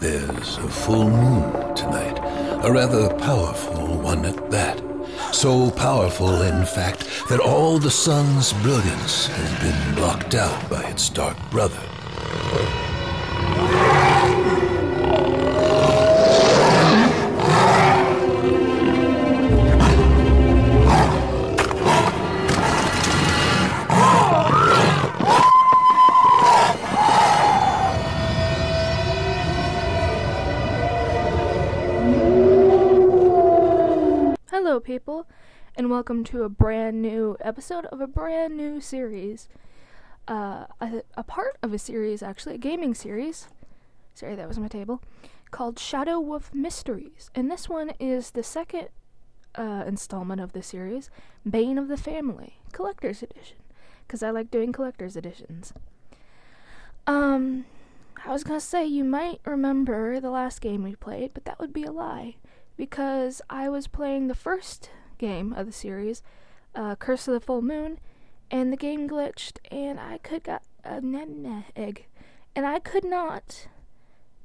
There's a full moon tonight, a rather powerful one at that. So powerful, in fact, that all the sun's brilliance has been blocked out by its dark brother. Welcome to a brand new episode of a brand new series. Uh, a, a part of a series, actually, a gaming series. Sorry, that was my table. Called Shadow Wolf Mysteries. And this one is the second uh, installment of the series, Bane of the Family, Collector's Edition. Because I like doing collector's editions. Um, I was gonna say, you might remember the last game we played, but that would be a lie because I was playing the first game of the series, uh, Curse of the Full Moon, and the game glitched, and I could got a nah, egg, and I could not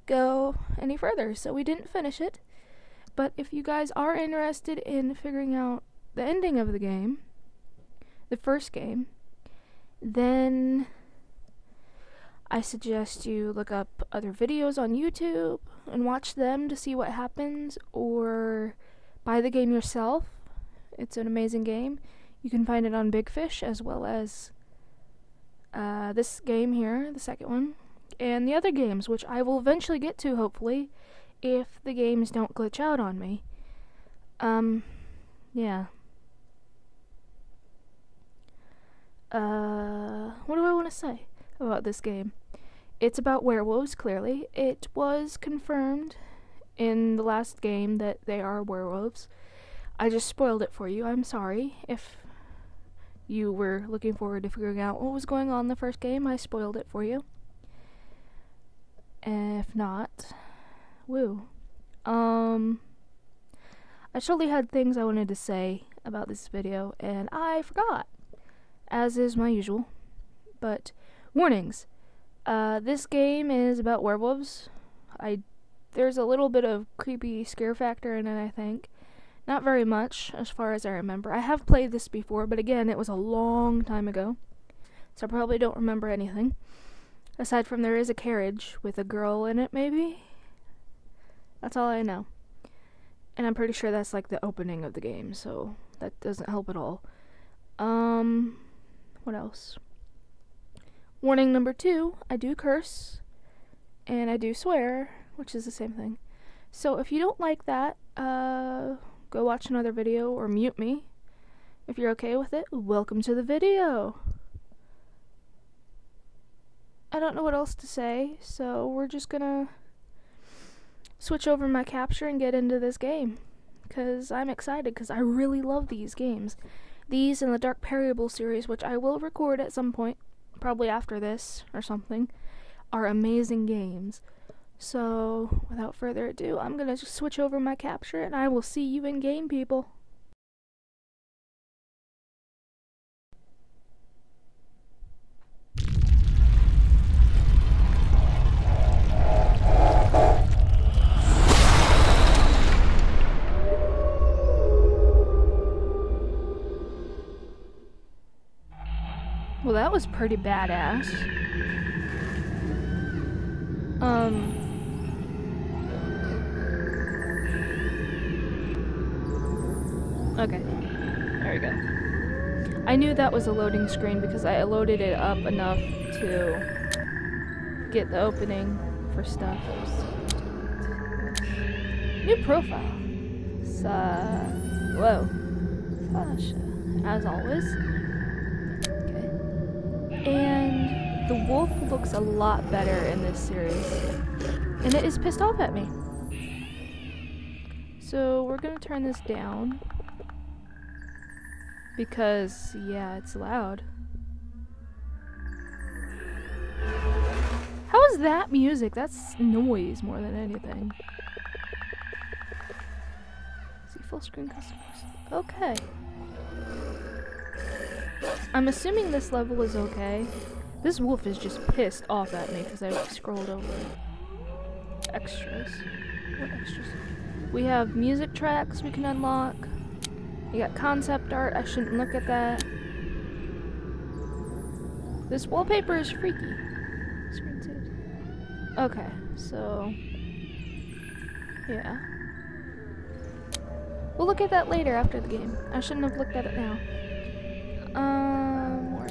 go any further, so we didn't finish it. But if you guys are interested in figuring out the ending of the game, the first game, then I suggest you look up other videos on YouTube and watch them to see what happens, or buy the game yourself. It's an amazing game. You can find it on Big Fish as well as uh, this game here, the second one, and the other games, which I will eventually get to, hopefully, if the games don't glitch out on me. Um, yeah. Uh, what do I want to say about this game? It's about werewolves, clearly. It was confirmed in the last game that they are werewolves. I just spoiled it for you. I'm sorry if you were looking forward to figuring out what was going on in the first game. I spoiled it for you. If not, woo. Um, I surely had things I wanted to say about this video, and I forgot, as is my usual. But, warnings. Uh, this game is about werewolves. I there's a little bit of creepy scare factor in it, I think. Not very much, as far as I remember. I have played this before, but again, it was a long time ago, so I probably don't remember anything. Aside from there is a carriage with a girl in it, maybe. That's all I know. And I'm pretty sure that's like the opening of the game, so that doesn't help at all. Um, what else? Warning number two I do curse and I do swear, which is the same thing. So if you don't like that, uh, go watch another video or mute me. If you're okay with it, welcome to the video. I don't know what else to say, so we're just gonna switch over my capture and get into this game. Because I'm excited, because I really love these games. These and the Dark Parable series, which I will record at some point probably after this or something, are amazing games. So, without further ado, I'm gonna just switch over my capture and I will see you in game, people. Well, that was pretty badass. Um. Okay. There we go. I knew that was a loading screen because I loaded it up enough to get the opening for stuff. New profile. Sa whoa. Sasha. As always. And the wolf looks a lot better in this series. And it is pissed off at me. So we're gonna turn this down. Because, yeah, it's loud. How is that music? That's noise more than anything. See full screen customers. Okay. I'm assuming this level is okay. This wolf is just pissed off at me because I scrolled over. extras. What extras? We have music tracks we can unlock. You got concept art. I shouldn't look at that. This wallpaper is freaky. Okay, so yeah. We'll look at that later after the game. I shouldn't have looked at it now. Um, more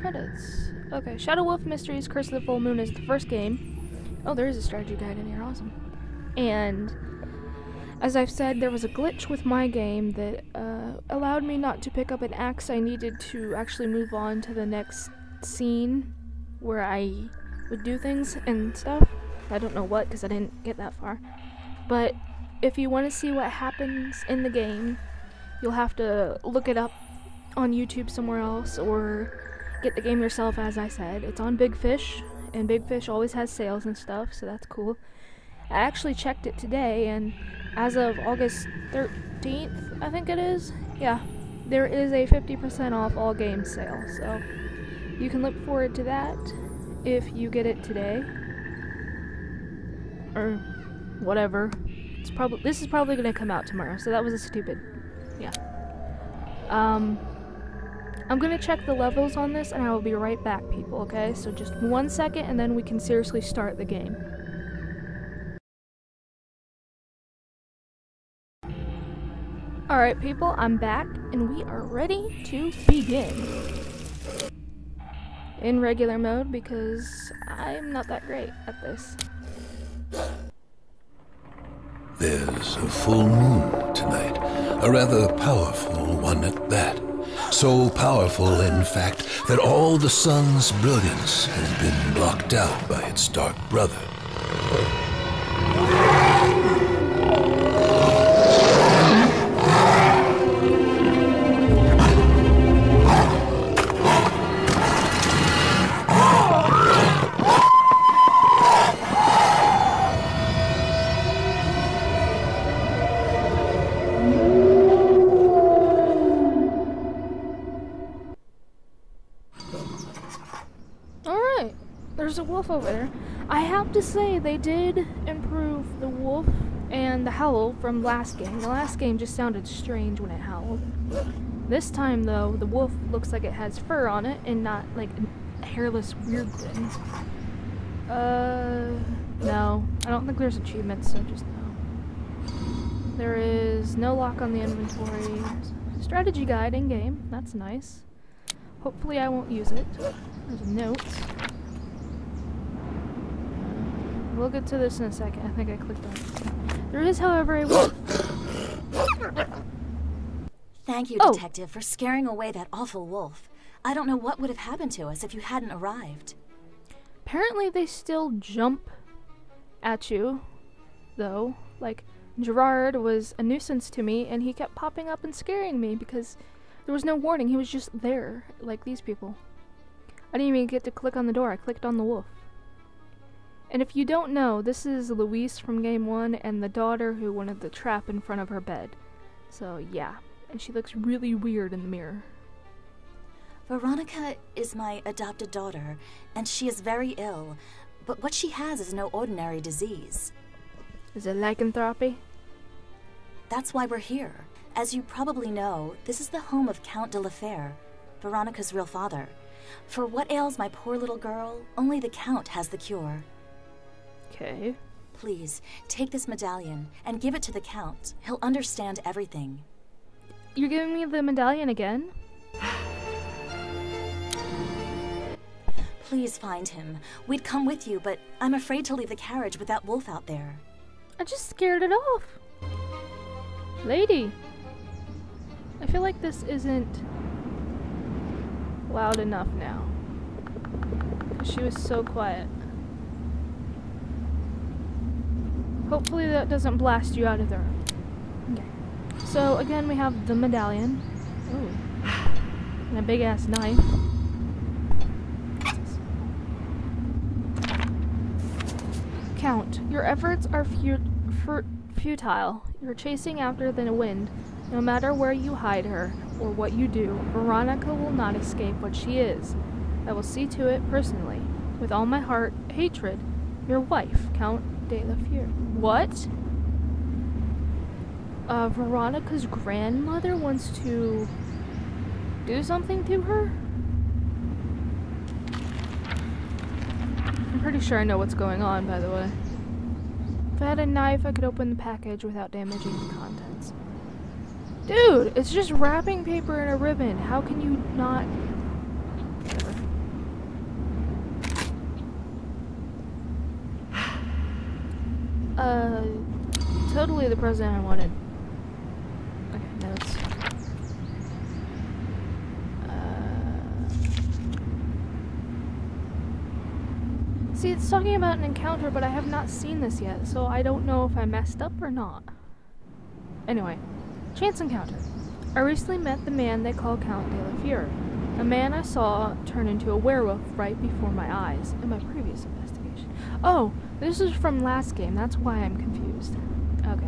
Credits. Okay, Shadow Wolf Mysteries Curse of the Full Moon is the first game. Oh, there is a strategy guide in here. Awesome. And as I've said, there was a glitch with my game that uh, allowed me not to pick up an axe I needed to actually move on to the next scene where I would do things and stuff. I don't know what because I didn't get that far. But if you want to see what happens in the game, you'll have to look it up on YouTube somewhere else or get the game yourself, as I said. It's on Big Fish, and Big Fish always has sales and stuff, so that's cool. I actually checked it today, and as of August 13th, I think it is. Yeah, there is a 50% off all games sale, so you can look forward to that if you get it today or whatever. It's probably this is probably gonna come out tomorrow, so that was a stupid. Yeah. Um. I'm gonna check the levels on this, and I will be right back, people. Okay, so just one second, and then we can seriously start the game. Alright, people, I'm back, and we are ready to begin. In regular mode, because I'm not that great at this. There's a full moon tonight, a rather powerful one at that. So powerful, in fact, that all the sun's brilliance has been blocked out by its dark brother. They did improve the wolf and the howl from last game. The last game just sounded strange when it howled. This time, though, the wolf looks like it has fur on it and not like a hairless weird thing. Uh, no. I don't think there's achievements, so just no. There is no lock on the inventory. Strategy guide in game. That's nice. Hopefully, I won't use it. There's a note. We'll get to this in a second. I think I clicked on it. There is, however, a wolf. Thank you, Oh. Detective, for scaring away that awful wolf. I don't know what would have happened to us if you hadn't arrived. Apparently, they still jump at you, though. Like, Gerard was a nuisance to me, and he kept popping up and scaring me because there was no warning. He was just there, like these people. I didn't even get to click on the door, I clicked on the wolf. And if you don't know, this is Louise from game one and the daughter who wanted the trap in front of her bed. So, yeah. And she looks really weird in the mirror. Veronica is my adopted daughter, and she is very ill. But what she has is no ordinary disease. Is it lycanthropy? That's why we're here. As you probably know, this is the home of Count de la Fere, Veronica's real father. For what ails my poor little girl, only the Count has the cure. Okay. Please, take this medallion and give it to the Count. He'll understand everything. You're giving me the medallion again? Please find him. We'd come with you, but I'm afraid to leave the carriage with that wolf out there. I just scared it off. Lady. I feel like this isn't loud enough now. She was so quiet. Hopefully that doesn't blast you out of the room. Okay. So again we have the medallion. Ooh. And a big ass knife. Count, your efforts are futile. You're chasing after the wind. No matter where you hide her or what you do, Veronica will not escape what she is. I will see to it personally. with all my heart, hatred. Your wife, Count de la Fure. What? Uh, Veronica's grandmother wants to do something to her? I'm pretty sure I know what's going on, by the way. If I had a knife, I could open the package without damaging the contents. Dude, it's just wrapping paper and a ribbon. How can you not... Whatever. Uh, totally the president I wanted. Okay, notes. Uh, see, it's talking about an encounter, but I have not seen this yet, so I don't know if I messed up or not. Anyway, chance encounter. I recently met the man they call Count de la Fure, a man I saw turn into a werewolf right before my eyes in my previous investigation. Oh, this is from last game, that's why I'm confused. Okay.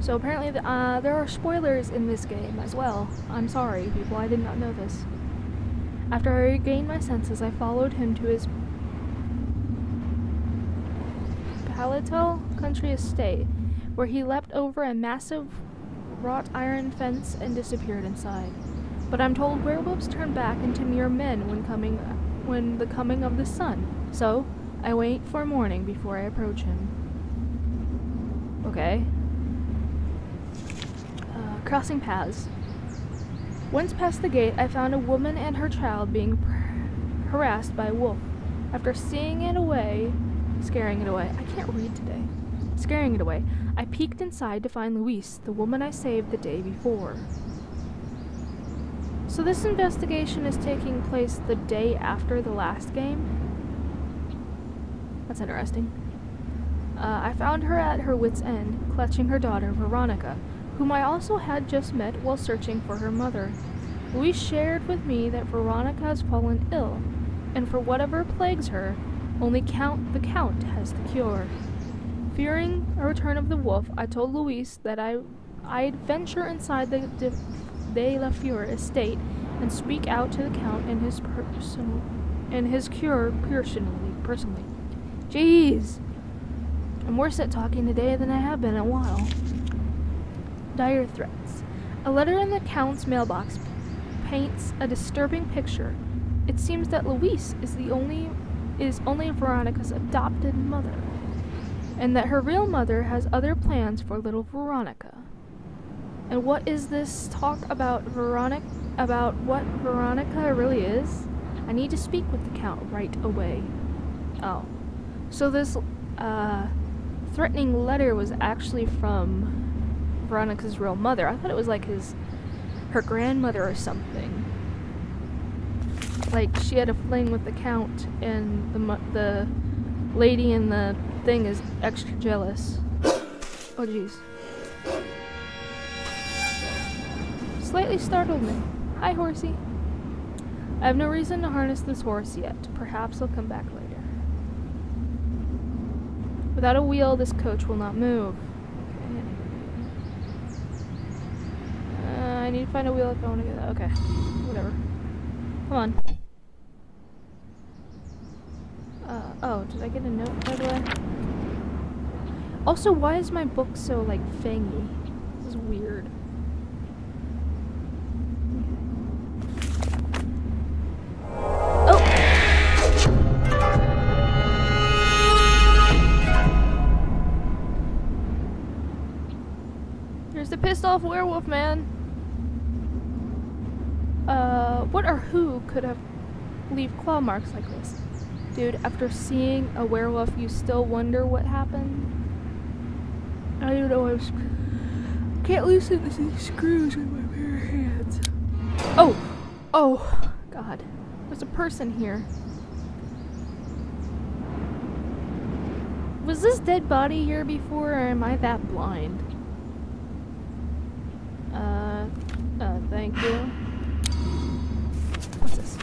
So apparently the, uh, there are spoilers in this game as well. I'm sorry, people, I did not know this. After I regained my senses, I followed him to his Palatal country estate, where he leapt over a massive wrought iron fence and disappeared inside. But I'm told werewolves turn back into mere men when coming when the coming of the sun. So I wait for morning before I approach him. Okay. Uh, crossing paths. Once past the gate, I found a woman and her child being harassed by a wolf. After seeing it away, scaring it away, I can't read today. Scaring it away, I peeked inside to find Louise, the woman I saved the day before. So this investigation is taking place the day after the last game? That's interesting. Uh, I found her at her wit's end, clutching her daughter, Veronica, whom I also had just met while searching for her mother. Louise shared with me that Veronica has fallen ill, and for whatever plagues her, only Count the Count has the cure. Fearing a return of the wolf, I told Louise that I, I'd venture inside the de, de la Fure estate and speak out to the Count and his personal and his cure personally. Personally, jeez, I'm worse at talking today than I have been in a while. Dire threats. A letter in the Count's mailbox paints a disturbing picture. It seems that Louise is the only is only Veronica's adopted mother and that her real mother has other plans for little Veronica. And what is this talk about Veronica about what Veronica really is? I need to speak with the count right away. Oh. So this uh threatening letter was actually from Veronica's real mother. I thought it was like his her grandmother or something. Like she had a fling with the count and the the lady in the thing is extra jealous. Oh jeez. Slightly startled me. Hi, horsey. I have no reason to harness this horse yet. Perhaps he'll come back later. Without a wheel, this coach will not move. Okay. Uh, I need to find a wheel if I want to get that. Okay. Whatever. Come on. Uh, oh, did I get a note, by the way? Also, why is my book so, like, fangy? This is weird. Pissed off werewolf man. Uh, what or who could have leave claw marks like this? Dude, after seeing a werewolf, you still wonder what happened? I don't know. I can't loosen these screws with my bare hands. Oh, oh, God! There's a person here. Was this dead body here before, or am I that blind? Uh, uh, thank you. What's this?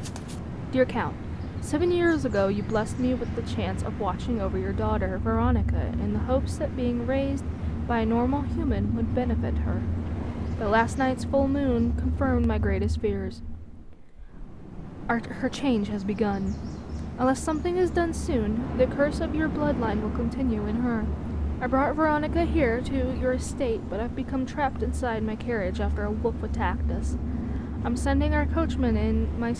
Dear Count. Seven years ago, you blessed me with the chance of watching over your daughter, Veronica, in the hopes that being raised by a normal human would benefit her. But last night's full moon confirmed my greatest fears. Our, her change has begun. Unless something is done soon, the curse of your bloodline will continue in her. I brought Veronica here to your estate, but I've become trapped inside my carriage after a wolf attacked us. I'm sending our coachman in my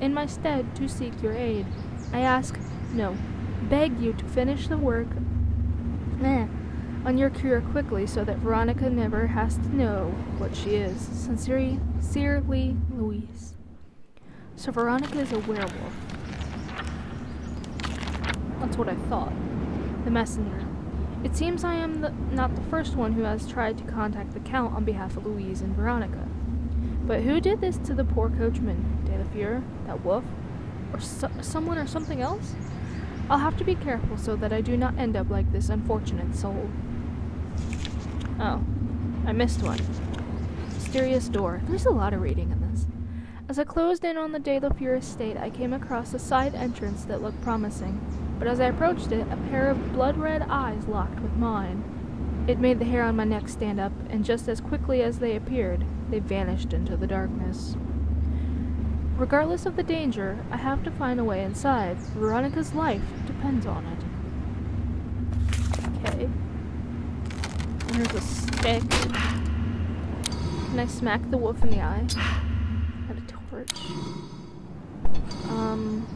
in my stead to seek your aid. I ask, no, beg you to finish the work eh, on your cure quickly so that Veronica never has to know what she is. Sincerely, sincerely Louise. So Veronica is a werewolf. That's what I thought. The messenger. It seems I am the, not the first one who has tried to contact the Count on behalf of Louise and Veronica. But who did this to the poor coachman? De La Feur? That wolf? Or so someone or something else? I'll have to be careful so that I do not end up like this unfortunate soul. Oh, I missed one. Mysterious door. There's a lot of reading in this. As I closed in on the De La Feur estate, I came across a side entrance that looked promising but as I approached it, a pair of blood red eyes locked with mine. It made the hair on my neck stand up, and just as quickly as they appeared, they vanished into the darkness. Regardless of the danger, I have to find a way inside. Veronica's life depends on it. Okay. There's a stick. Can I smack the wolf in the eye? Have a torch. Um.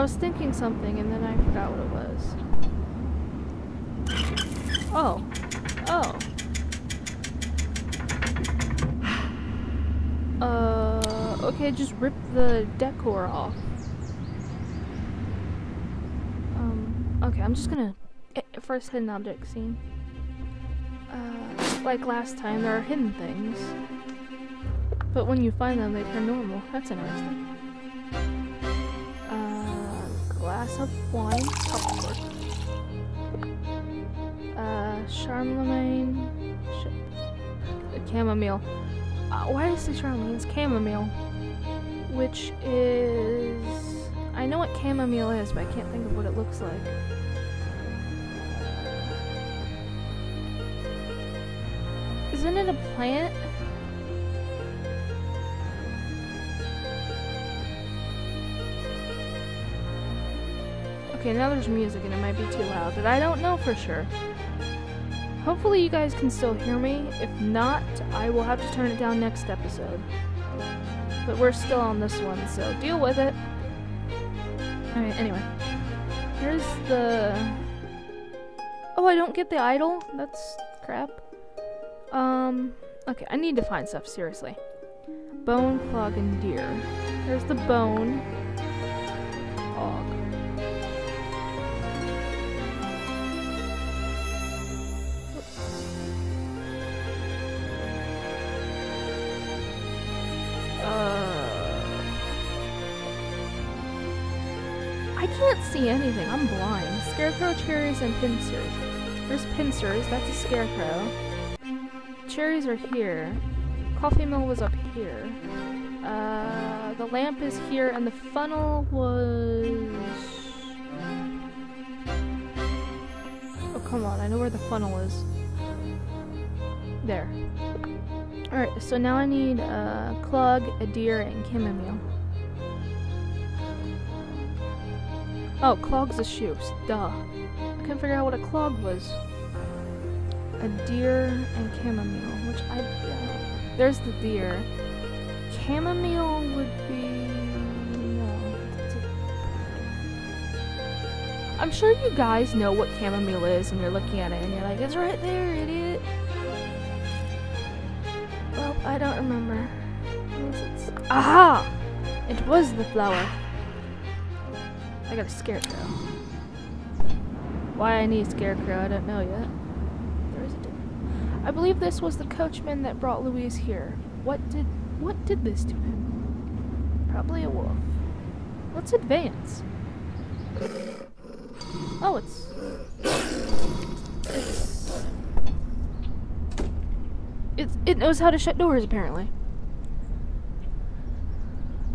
I was thinking something and then I forgot what it was. Oh. Oh. Uh, okay, just rip the decor off. Um, okay, I'm just gonna... Eh, first hidden object scene. Uh, like last time, there are hidden things. But when you find them, they turn normal. That's interesting glass of wine, popcorn. Uh, Charlemagne, chamomile. Uh, why does it Charlemagne? It's chamomile, which is I know what chamomile is, but I can't think of what it looks like. Isn't it a plant? Okay, now there's music and it might be too loud, but I don't know for sure. Hopefully you guys can still hear me. If not, I will have to turn it down next episode. But we're still on this one, so deal with it. Alright, anyway. Here's the... Oh, I don't get the idol? That's crap. Um, okay, I need to find stuff, seriously. Bone, clog, and deer. There's the bone. Clog. See anything. I'm blind. Scarecrow, cherries, and pincers. There's pincers. That's a scarecrow. Cherries are here. Coffee mill was up here. Uh, the lamp is here, and the funnel was... Oh, come on. I know where the funnel is. There. Alright, so now I need a clog, a deer, and chamomile. Oh, clog's a shoe. Duh. I couldn't figure out what a clog was. A deer and chamomile, which I... There's the deer. Chamomile would be... I'm sure you guys know what chamomile is and you're looking at it and you're like, it's right there, idiot. Well, I don't remember. Aha! It was the flower. I got a scarecrow. Why I need a scarecrow, I don't know yet. There is a I believe this was the coachman that brought Louise here. What did what did this to him? Probably a wolf. Let's advance. Oh, it's it's it's it knows how to shut doors apparently.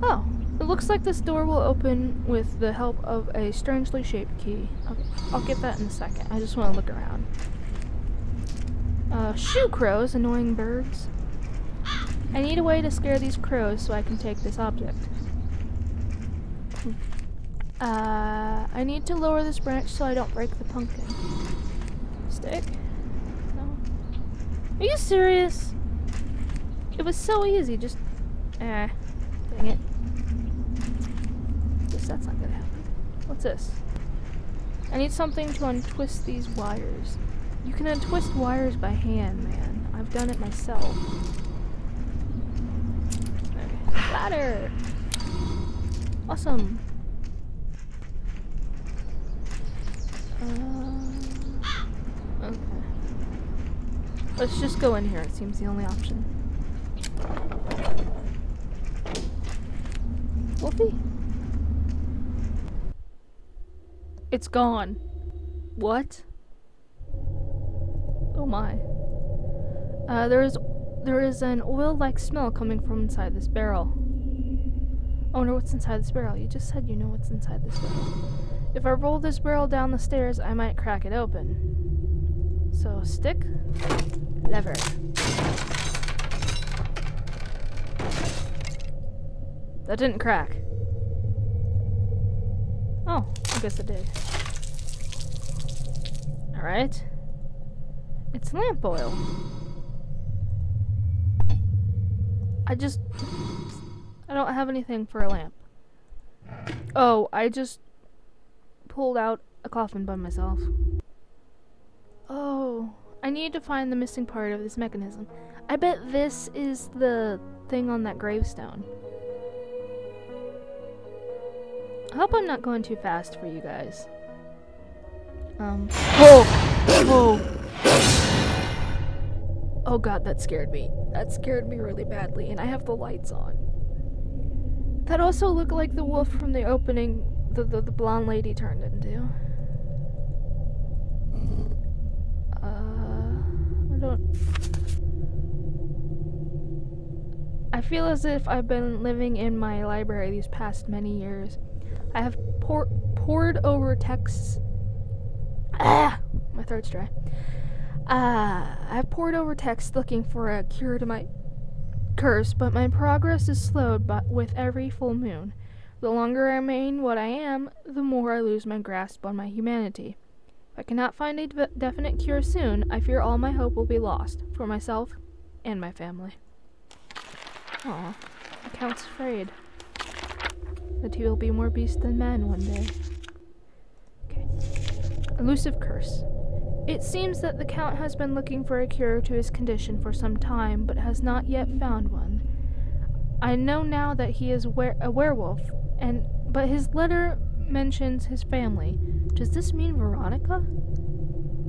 Oh, it looks like this door will open with the help of a strangely shaped key. Okay, I'll get that in a second. I just want to look around. Uh, shoe crows, annoying birds. I need a way to scare these crows so I can take this object. Uh, I need to lower this branch so I don't break the pumpkin. Stick? No. Are you serious? It was so easy, just... Eh. Dang it. That's not gonna happen. What's this? I need something to untwist these wires. You can untwist wires by hand, man. I've done it myself. Okay. Ladder! Awesome. Uh, okay. Let's just go in here. It seems the only option. Wolfie? It's gone. What? Oh my. Uh, there is there is an oil-like smell coming from inside this barrel. I wonder what's inside this barrel. You just said you know what's inside this barrel. If I roll this barrel down the stairs, I might crack it open. So, stick, lever. That didn't crack. Guess it did. Alright. It's lamp oil. I just. I don't have anything for a lamp. Oh, I just pulled out a coffin by myself. Oh, I need to find the missing part of this mechanism. I bet this is the thing on that gravestone. I hope I'm not going too fast for you guys. Um. Oh! Oh! Oh god, that scared me. That scared me really badly, and I have the lights on. That also looked like the wolf from the opening the, the, the blonde lady turned into. Uh, I don't. I feel as if I've been living in my library these past many years. I have pour, poured over texts. Ah, my throat's dry. Uh, I've poured over texts looking for a cure to my curse, but my progress is slowed but with every full moon. The longer I remain what I am, the more I lose my grasp on my humanity. If I cannot find a de- definite cure soon, I fear all my hope will be lost, for myself and my family. Aw, the Count's afraid that he will be more beast than man one day. Okay. Elusive curse. It seems that the Count has been looking for a cure to his condition for some time, but has not yet found one. I know now that he is a werewolf, and but his letter mentions his family. Does this mean Veronica?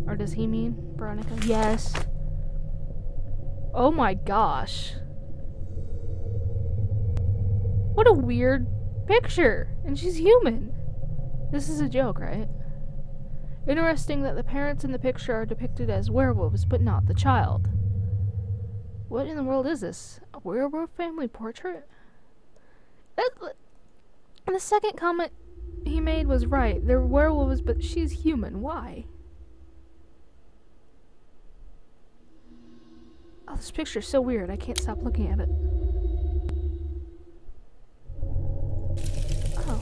Or does he mean Veronica? Yes. Oh my gosh. What a weird picture. And she's human. This is a joke, right? Interesting that the parents in the picture are depicted as werewolves, but not the child. What in the world is this? A werewolf family portrait? That, the second comment he made was right. They're werewolves, but she's human. Why? Oh, this picture's so weird. I can't stop looking at it. Oh.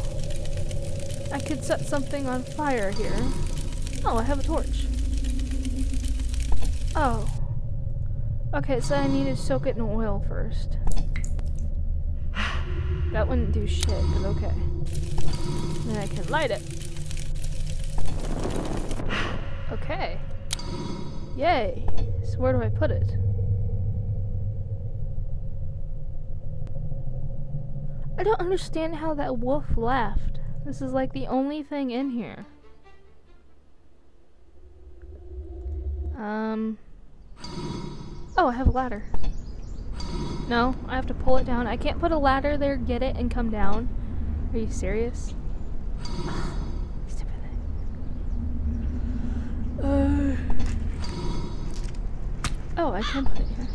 I could set something on fire here. Oh, I have a torch. Oh. Okay, so I need to soak it in oil first. That wouldn't do shit, but okay. Then I can light it. Okay. Yay. So where do I put it? I don't understand how that wolf left. This is like the only thing in here. Um. Oh, I have a ladder. No, I have to pull it down. I can't put a ladder there, get it, and come down. Are you serious? Stupid thing. Uh. Oh, I can put it here.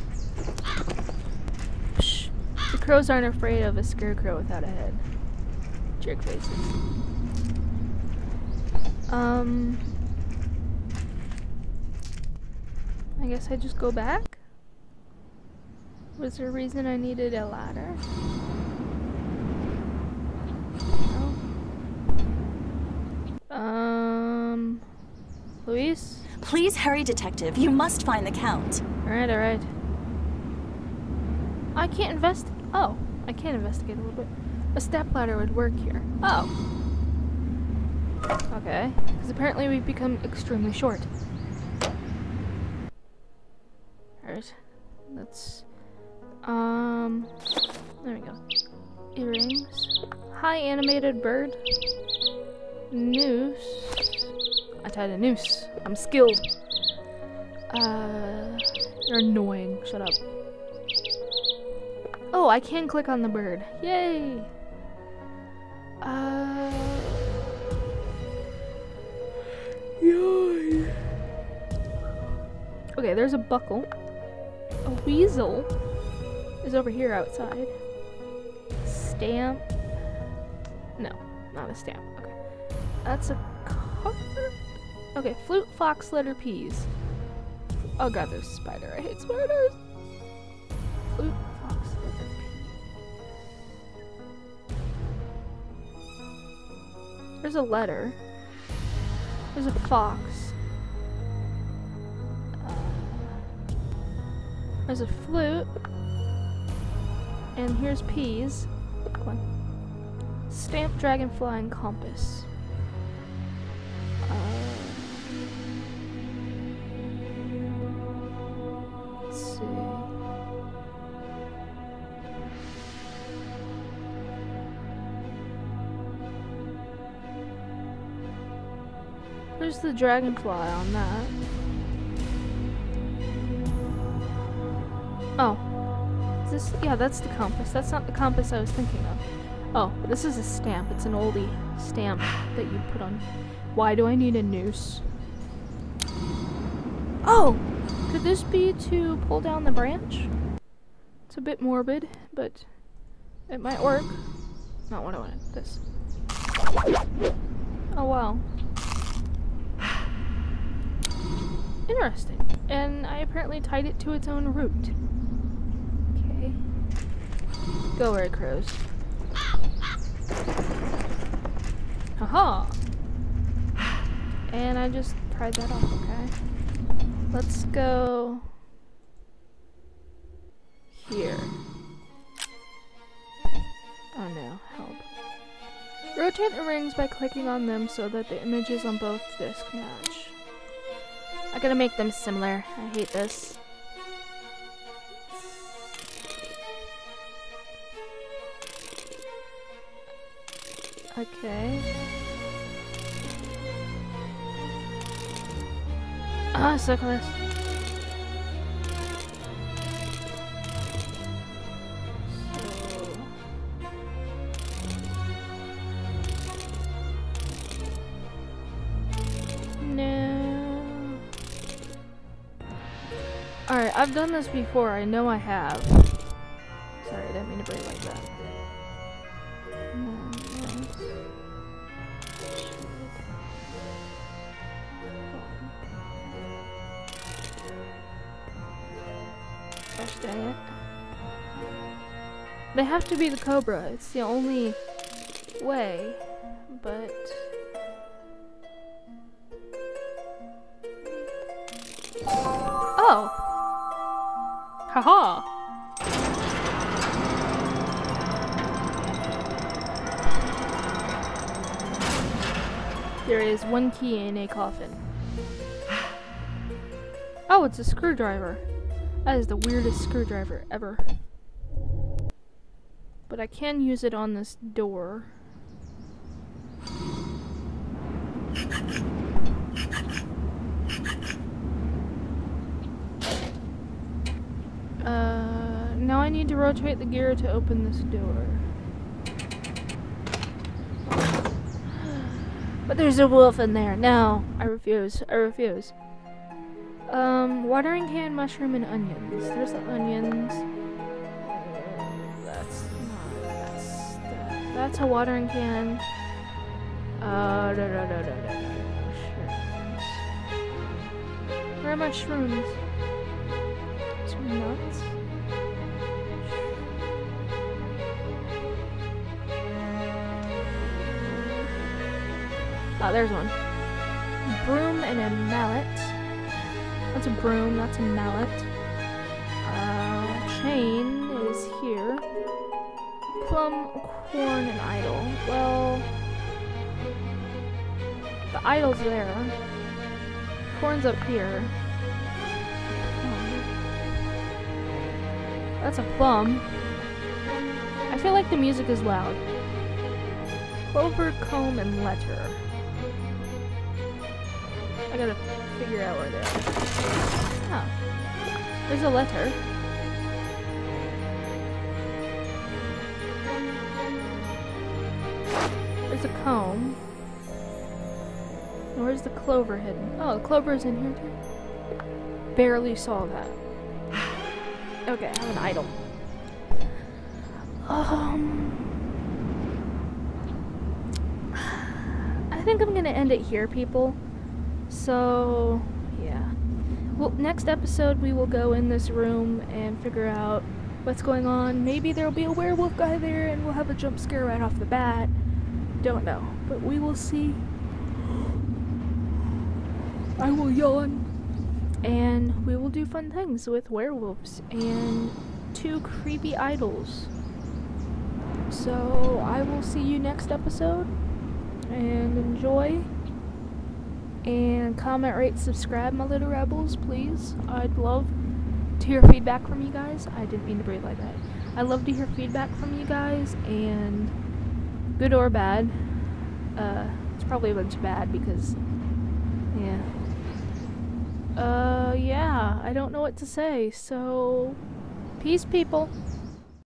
Shh. The crows aren't afraid of a scarecrow without a head jerk faces. Um, I guess I just go back? Was there a reason I needed a ladder? Um, Louise? Please hurry, detective. You must find the count. Alright, alright. I can't invest- oh, I can't investigate a little bit. A step ladder would work here. Oh. Okay. Because apparently we've become extremely short. Alright. Let's. Um. There we go. Earrings. Hi, animated bird. Noose. I tied a noose. I'm skilled. Uh. You're annoying. Shut up. Oh, I can click on the bird. Yay! Uh. Okay, there's a buckle. A weasel is over here outside. Stamp. No, not a stamp. Okay. That's a card. Okay, flute, fox, letter P's. Oh god, there's a spider. I hate spiders. There's a letter. There's a fox. Uh, there's a flute. And here's peas. Stamp, dragonfly, and compass. Where's the dragonfly on that? Oh. Is this yeah, that's the compass. That's not the compass I was thinking of. Oh, this is a stamp. It's an oldie stamp that you put on. Why do I need a noose? Oh! Could this be to pull down the branch? It's a bit morbid, but it might work. Not what I wanted. This. Oh wow. Interesting. And I apparently tied it to its own root. Okay. Go where it crows. Haha! And I just pried that off, okay? Let's go here. Oh no, help. Rotate the rings by clicking on them so that the images on both discs match. I gotta make them similar. I hate this. Okay. Ah, so close. I've done this before. I know I have. Sorry, I didn't mean to break like that. Gosh dang it. They have to be the Cobra. It's the only way. There is one key in a coffin. Oh, it's a screwdriver. That is the weirdest screwdriver ever. But I can use it on this door. Uh, now I need to rotate the gear to open this door. But there's a wolf in there. No, I refuse. I refuse. Um, watering can, mushroom, and onions. There's the onions. That's not. That's that. That's a watering can. Uh, da, da, da. Mushrooms. Where are my shrooms? Some nuts. Ah, there's one. broom and a mallet. That's a broom, that's a mallet. Uh, chain is here. Plum, corn, and idol. Well, the idol's there. Corn's up here. That's a plum. I feel like the music is loud. Clover, comb, and letter. Gotta figure out where they are. Oh. There's a letter. There's a comb. Where's the clover hidden? Oh, the clover's in here too. Barely saw that. okay, I have an idol. Um, I think I'm gonna end it here, people. So, yeah. Well, next episode we will go in this room and figure out what's going on. Maybe there'll be a werewolf guy there and we'll have a jump scare right off the bat. Don't know, but we will see. I will yawn. And we will do fun things with werewolves and two creepy idols. So I will see you next episode and enjoy. And comment, rate, subscribe, my little rebels, please. I'd love to hear feedback from you guys. I didn't mean to breathe like that. I'd love to hear feedback from you guys, and good or bad. Uh, it's probably a bunch of bad because, yeah. Uh, yeah, I don't know what to say, so peace, people.